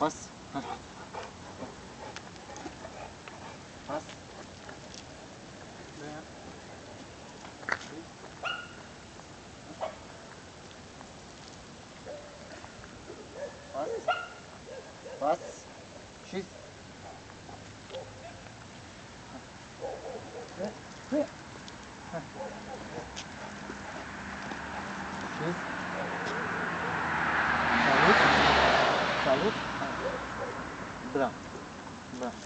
Ah. Passe. Passe. Chute. Chute. Salut. Salut. Да. Да.